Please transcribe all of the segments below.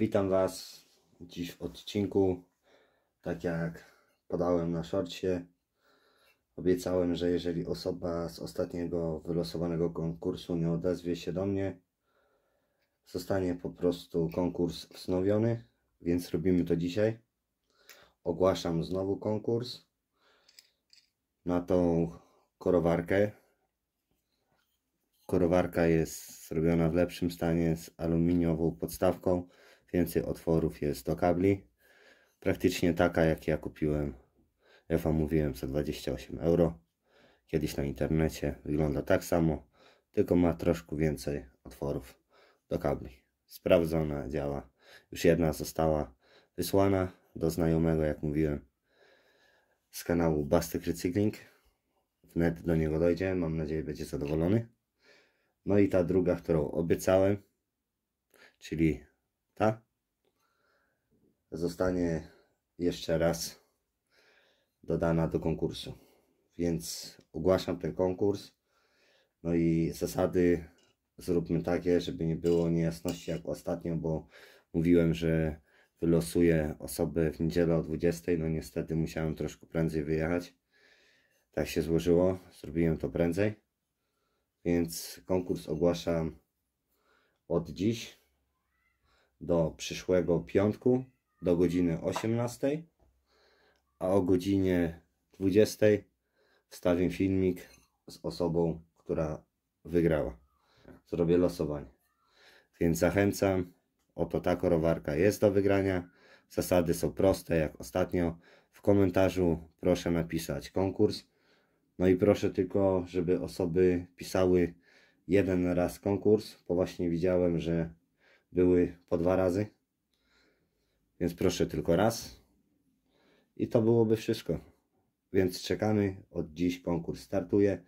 Witam Was dziś w odcinku. Tak jak podałem na szorcie, obiecałem, że jeżeli osoba z ostatniego wylosowanego konkursu nie odezwie się do mnie, zostanie po prostu konkurs wznowiony, więc robimy to dzisiaj. Ogłaszam znowu konkurs na tą korowarkę. Korowarka jest zrobiona w lepszym stanie z aluminiową podstawką. Więcej otworów jest do kabli. Praktycznie taka jak ja kupiłem, jak wam mówiłem, za 28 euro. Kiedyś na internecie. Wygląda tak samo, tylko ma troszkę więcej otworów do kabli. Sprawdzona, działa. Już jedna została wysłana do znajomego, jak mówiłem, z kanału Bastek Recykling. Wnet do niego dojdzie, mam nadzieję będzie zadowolony. No i ta druga, którą obiecałem, czyli ta, zostanie jeszcze raz dodana do konkursu. Więc ogłaszam ten konkurs. No i zasady zróbmy takie, żeby nie było niejasności jak ostatnio, bo mówiłem, że wylosuję osobę w niedzielę o 20. No niestety musiałem troszkę prędzej wyjechać. Tak się złożyło, zrobiłem to prędzej. Więc konkurs ogłaszam od dziś do przyszłego piątku do godziny 18, a o godzinie 20 wstawię filmik z osobą, która wygrała. Zrobię losowanie. Więc zachęcam. Oto ta korowarka jest do wygrania. Zasady są proste, jak ostatnio. W komentarzu proszę napisać konkurs. No i proszę tylko, żeby osoby pisały jeden raz konkurs, bo właśnie widziałem, że były po dwa razy. Więc proszę tylko raz. I to byłoby wszystko. Więc czekamy. Od dziś konkurs startuje.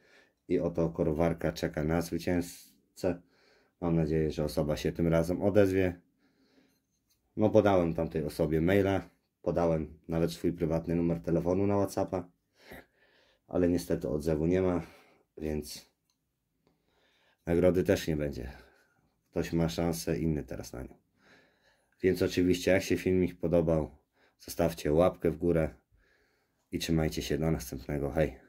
I oto korowarka czeka na zwycięzcę. Mam nadzieję, że osoba się tym razem odezwie. No podałem tamtej osobie maila. Podałem nawet swój prywatny numer telefonu na Whatsappa. Ale niestety odzewu nie ma. Więc nagrody też nie będzie. Ktoś ma szansę, inny teraz na nią. Więc oczywiście, jak się filmik podobał, zostawcie łapkę w górę i trzymajcie się do następnego. Hej!